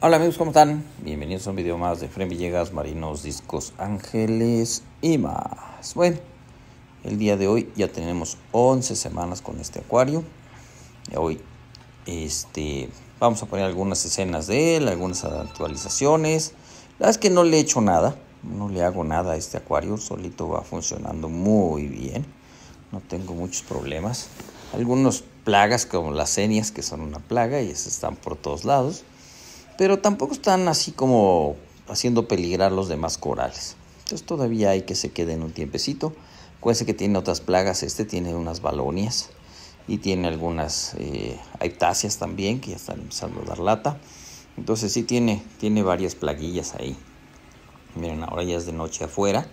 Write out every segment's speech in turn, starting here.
Hola amigos, ¿cómo están? Bienvenidos a un video más de Fren Villegas, Marinos, Discos, Ángeles y más. Bueno, el día de hoy ya tenemos 11 semanas con este acuario. Hoy este, vamos a poner algunas escenas de él, algunas actualizaciones. La verdad es que no le he hecho nada, no le hago nada a este acuario, solito va funcionando muy bien. No tengo muchos problemas. Algunos plagas como las cenias, que son una plaga y están por todos lados. Pero tampoco están así como haciendo peligrar los demás corales. Entonces todavía hay que se queden un tiempecito. Acuérdense que tiene otras plagas. Este tiene unas balonias y tiene algunas eh, también que ya están empezando a dar lata. Entonces sí tiene, tiene varias plaguillas ahí. Miren, ahora ya es de noche afuera.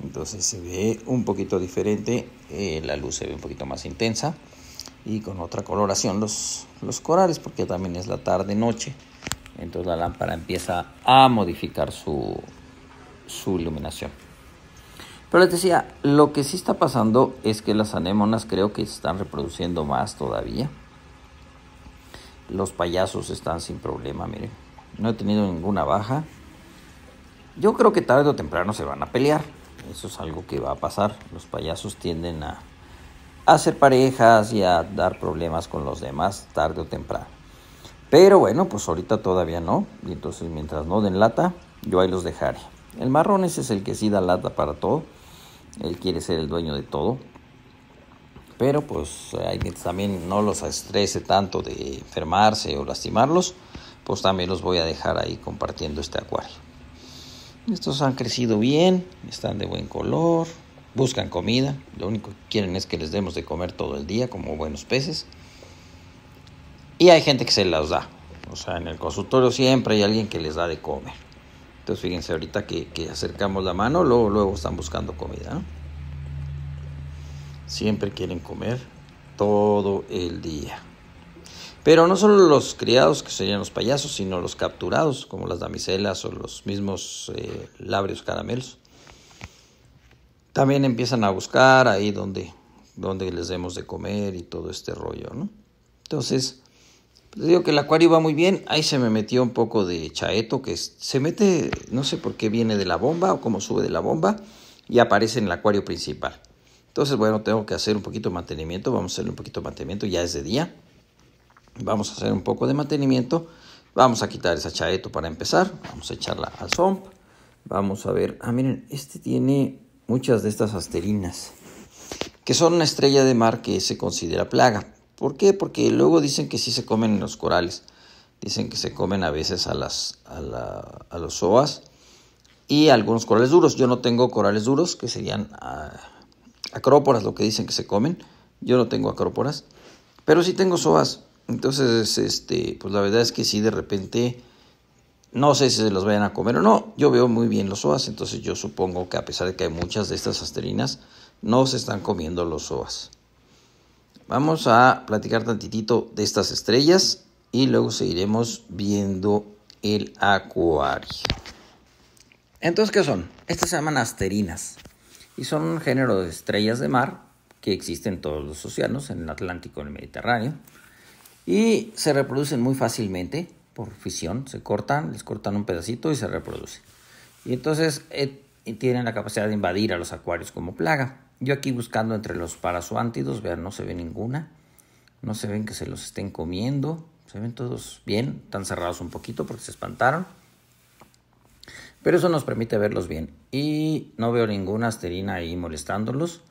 Entonces se ve un poquito diferente. Eh, la luz se ve un poquito más intensa y con otra coloración los, los corales porque también es la tarde noche entonces la lámpara empieza a modificar su, su iluminación. Pero les decía lo que sí está pasando es que las anémonas creo que se están reproduciendo más todavía. Los payasos están sin problema miren. No he tenido ninguna baja. Yo creo que tarde o temprano se van a pelear. Eso es algo que va a pasar. Los payasos tienden a hacer parejas y a dar problemas con los demás tarde o temprano. Pero bueno, pues ahorita todavía no. Y entonces mientras no den lata, yo ahí los dejaré. El marrón ese es el que sí da lata para todo. Él quiere ser el dueño de todo. Pero pues ahí también no los estrese tanto de enfermarse o lastimarlos, pues también los voy a dejar ahí compartiendo este acuario. Estos han crecido bien, están de buen color, buscan comida, lo único que quieren es que les demos de comer todo el día como buenos peces. Y hay gente que se las da, o sea, en el consultorio siempre hay alguien que les da de comer. Entonces fíjense ahorita que, acercamos la mano, luego, luego están buscando comida. Siempre quieren comer todo el día. Pero no solo los criados, que serían los payasos, sino los capturados, como las damiselas o los mismos eh, labrios caramelos también empiezan a buscar ahí donde, donde les demos de comer y todo este rollo. Entonces, les digo que el acuario va muy bien. Ahí se me metió un poco de chaeto que se mete, no sé por qué viene de la bomba o cómo sube de la bomba y aparece en el acuario principal. Entonces, bueno, tengo que hacer un poquito de mantenimiento. Vamos a hacerle un poquito de mantenimiento. Ya es de día. Vamos a hacer un poco de mantenimiento. Vamos a quitar esa chaeto para empezar. Vamos a echarla al SOMP. Vamos a ver. Ah, miren, este tiene muchas de estas asterinas, que son una estrella de mar que se considera plaga. ¿Por qué? Porque luego dicen que sí se comen en los corales. Dicen que se comen a veces a, las, a, los soas y algunos corales duros. Yo no tengo corales duros, que serían ah, acróporas, lo que dicen que se comen. Yo no tengo acróporas, pero sí tengo soas. Entonces, este, pues la verdad es que sí, de repente no sé si se los vayan a comer o no. Yo veo muy bien los OAS, entonces yo supongo que a pesar de que hay muchas de estas asterinas, no se están comiendo los OAS. Vamos a platicar tantitito de estas estrellas y luego seguiremos viendo el acuario. Entonces, ¿qué son? Estas se llaman asterinas y son un género de estrellas de mar que existen en todos los océanos, en el Atlántico en el Mediterráneo, y se reproducen muy fácilmente por fisión, se cortan, les cortan un pedacito y se reproduce. Y entonces eh, tienen la capacidad de invadir a los acuarios como plaga. Yo aquí buscando entre los parazoántidos, vean, no se ve ninguna, no se ven que se los estén comiendo, se ven todos bien, están cerrados un poquito porque se espantaron. Pero eso nos permite verlos bien. Y no veo ninguna asterina ahí molestándolos.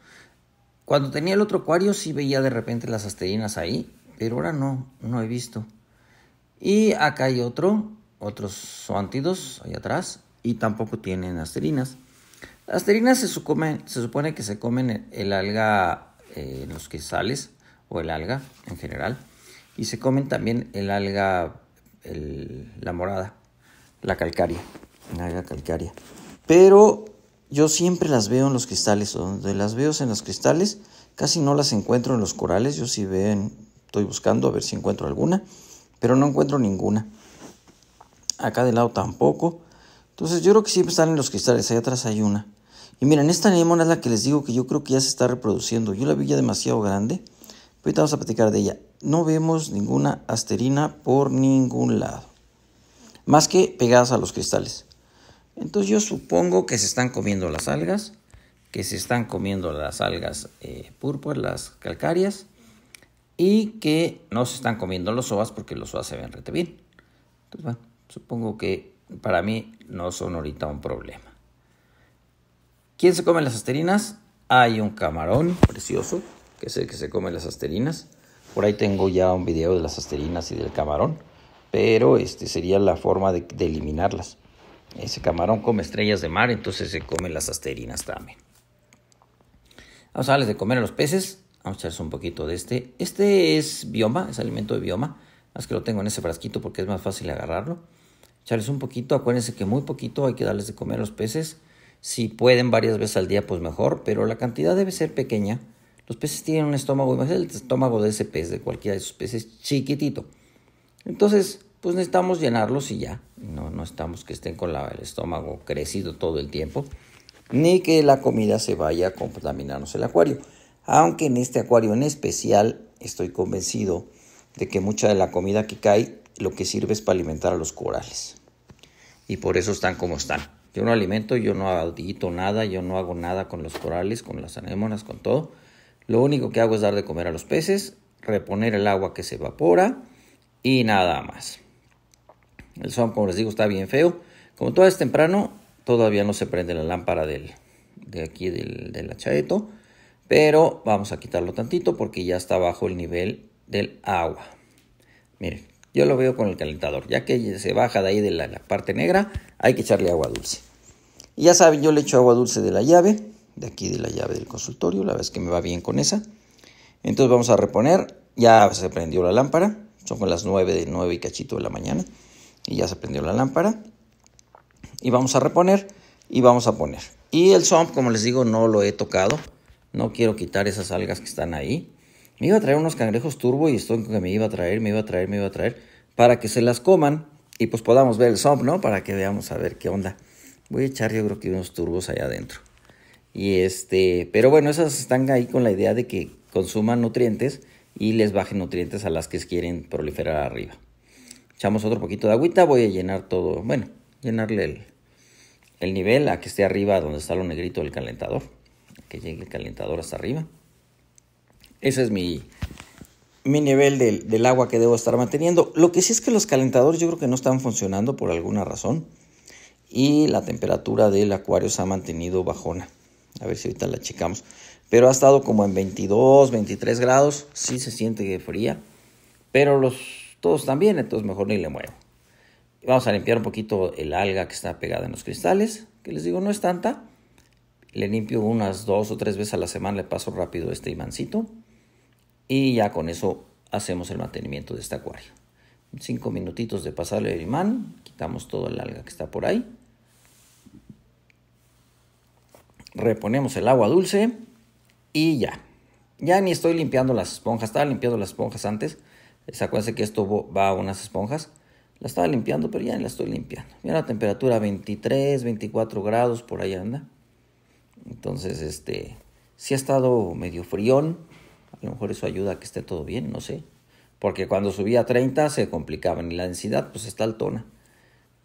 Cuando tenía el otro acuario sí veía de repente las asterinas ahí, pero ahora no, no he visto. Y acá hay otro, otros zoántidos ahí atrás, y tampoco tienen asterinas. Las asterinas se, supone que se comen el alga eh, en los cristales, o el alga en general, y se comen también el alga, la morada, la calcaria, la alga calcaria. Pero yo siempre las veo en los cristales, o donde las veo en los cristales, casi no las encuentro en los corales, yo sí ven, estoy buscando a ver si encuentro alguna pero no encuentro ninguna. Acá de lado tampoco. Entonces yo creo que siempre están en los cristales, ahí atrás hay una. Y miren, esta anémona es la que les digo que yo creo que ya se está reproduciendo. Yo la vi ya demasiado grande. Ahorita vamos a platicar de ella. No vemos ninguna asterina por ningún lado. más que pegadas a los cristales. Entonces yo supongo que se están comiendo las algas, que se están comiendo las algas eh, púrpuras, las calcáreas, y que no se están comiendo los ovas porque los ovas se ven rete bien. Entonces, bueno, supongo que para mí no son ahorita un problema. ¿Quién se come las asterinas? Hay un camarón precioso, que es el que se come las asterinas. Por ahí tengo ya un video de las asterinas y del camarón, pero este sería la forma de, eliminarlas. Ese camarón come estrellas de mar, entonces se come las asterinas también. Vamos a darles de comer a los peces. Vamos a echarles un poquito de este. Este es bioma, es alimento de bioma. Más que lo tengo en ese frasquito porque es más fácil agarrarlo. Echarles un poquito. Acuérdense que muy poquito hay que darles de comer a los peces. Si pueden varias veces al día, pues mejor. Pero la cantidad debe ser pequeña. Los peces tienen un estómago, imagínate el estómago de ese pez, de cualquiera de esos peces, chiquitito. Entonces, pues necesitamos llenarlos y ya. No, no estamos que estén con el estómago crecido todo el tiempo ni que la comida se vaya a contaminarnos el acuario. Aunque en este acuario en especial estoy convencido de que mucha de la comida que cae lo que sirve es para alimentar a los corales. Y por eso están como están. Yo no alimento, yo no audito nada, yo no hago nada con los corales, con las anémonas, con todo. Lo único que hago es dar de comer a los peces, reponer el agua que se evapora y nada más. El son, como les digo, está bien feo. Como todo es temprano, Todavía no se prende la lámpara del, de aquí del, del pero vamos a quitarlo tantito porque ya está bajo el nivel del agua. Miren, yo lo veo con el calentador. Ya que se baja de ahí de la, parte negra, hay que echarle agua dulce. Y ya saben, yo le echo agua dulce de la llave, de aquí de la llave del consultorio, la vez que me va bien con esa. Entonces vamos a reponer, ya se prendió la lámpara, son las 9 de 9 y cachito de la mañana, y ya se prendió la lámpara y vamos a reponer y vamos a poner. Y el swamp, como les digo, no lo he tocado. No quiero quitar esas algas que están ahí. Me iba a traer unos cangrejos turbo y esto que me iba a traer, me iba a traer, me iba a traer para que se las coman y pues podamos ver el swamp, ¿no? Para que veamos a ver qué onda. Voy a echar yo creo que unos turbos allá adentro. Y este, pero bueno, esas están ahí con la idea de que consuman nutrientes y les bajen nutrientes a las que quieren proliferar arriba. Echamos otro poquito de agüita, voy a llenar todo, bueno, llenarle el, nivel a que esté arriba donde está lo negrito del calentador. Que llegue el calentador hasta arriba. Ese es mi, mi nivel del, del, agua que debo estar manteniendo. Lo que sí es que los calentadores yo creo que no están funcionando por alguna razón. Y la temperatura del acuario se ha mantenido bajona. A ver si ahorita la checamos. Pero ha estado como en 22, 23 grados. Sí se siente fría. Pero los todos están bien, entonces mejor ni le muevo. Vamos a limpiar un poquito el alga que está pegada en los cristales, que les digo no es tanta. Le limpio unas dos o tres veces a la semana, le paso rápido este imancito. Y ya con eso hacemos el mantenimiento de este acuario. Cinco minutitos de pasarle el imán, quitamos todo el alga que está por ahí. Reponemos el agua dulce y ya. Ya ni estoy limpiando las esponjas, estaba limpiando las esponjas antes. Acuérdense que esto va a unas esponjas la estaba limpiando, pero ya la estoy limpiando. Mira la temperatura 23, 24 grados, por ahí anda. Entonces, este, sí ha estado medio frión. A lo mejor eso ayuda a que esté todo bien, no sé. Porque cuando subía a 30 se complicaba. Y la densidad, pues está altona.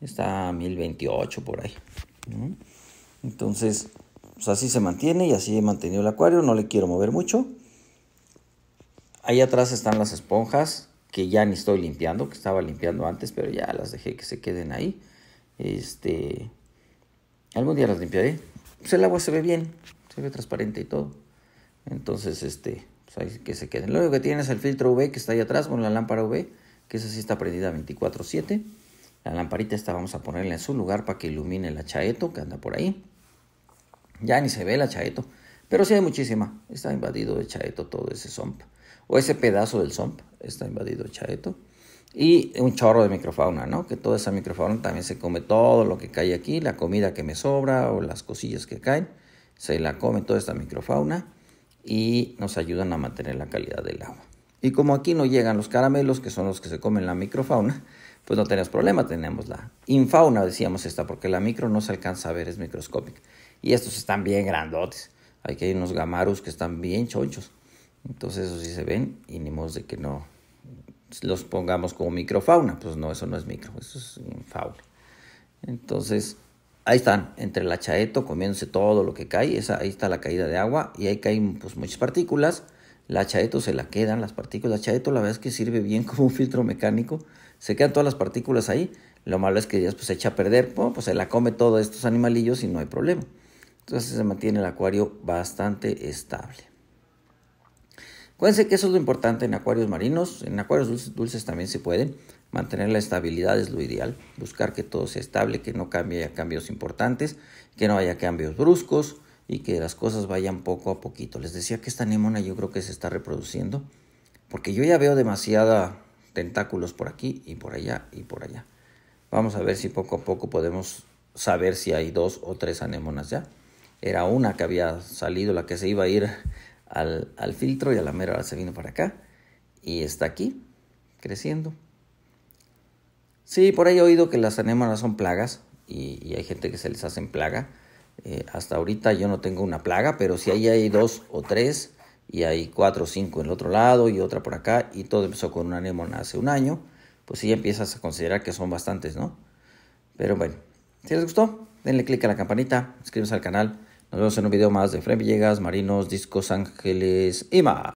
Está a 1028 por ahí. Entonces, pues así se mantiene y así he mantenido el acuario. No le quiero mover mucho. Ahí atrás están las esponjas que ya ni estoy limpiando, que estaba limpiando antes, pero ya las dejé que se queden ahí. Este, algún día las limpiaré. Pues el agua se ve bien, se ve transparente y todo. Entonces, este, que se queden. Lo único que tiene es el filtro UV que está ahí atrás con la lámpara UV, que esa sí está prendida 24/7. La lamparita esta vamos a ponerla en su lugar para que ilumine la chaeto que anda por ahí. Ya ni se ve la chaeto, pero sí hay muchísima. Está invadido de chaeto todo ese swamp o ese pedazo del swamp está invadido chaeto. Y un chorro de microfauna, ¿no? Que toda esa microfauna también se come todo lo que cae aquí, la comida que me sobra o las cosillas que caen, se la come toda esta microfauna y nos ayudan a mantener la calidad del agua. Y como aquí no llegan los caramelos, que son los que se comen la microfauna, pues no tenemos problema, tenemos la infauna, decíamos esta, porque la micro no se alcanza a ver, es microscópica. Y estos están bien grandotes. Aquí hay unos gamarus que están bien chonchos. Entonces eso sí se ven y ni modo de que no los pongamos como microfauna. Pues no, eso no es micro, eso es fauna. Entonces, ahí están, entre la chaeto, comiéndose todo lo que cae. Esa, ahí está la caída de agua y ahí caen pues, muchas partículas. La chaeto se la quedan, las partículas. La chaeto la verdad es que sirve bien como un filtro mecánico. Se quedan todas las partículas ahí. Lo malo es que ya pues, se echa a perder, pues se la come todos estos animalillos y no hay problema. Entonces se mantiene el acuario bastante estable. Acuérdense que eso es lo importante en acuarios marinos. En acuarios dulces, también se puede. Mantener la estabilidad es lo ideal. Buscar que todo sea estable, que no cambie cambios importantes, que no haya cambios bruscos y que las cosas vayan poco a poquito. Les decía que esta anémona yo creo que se está reproduciendo. Porque yo ya veo demasiada tentáculos por aquí y por allá y por allá. Vamos a ver si poco a poco podemos saber si hay dos o tres anémonas ya. Era una que había salido, la que se iba a ir al, filtro y a la mera se vino para acá. Y está aquí, creciendo. Sí, por ahí he oído que las anémonas son plagas y, hay gente que se les hacen plaga. Eh, hasta ahorita yo no tengo una plaga, pero si ahí hay dos o tres y hay cuatro o cinco en el otro lado y otra por acá y todo empezó con una anémona hace un año, pues sí empiezas a considerar que son bastantes, ¿no? Pero bueno, si les gustó, denle click a la campanita, suscríbanse al canal. Nos vemos en un video más de Fren Villegas, Marinos, Discos Ángeles y más.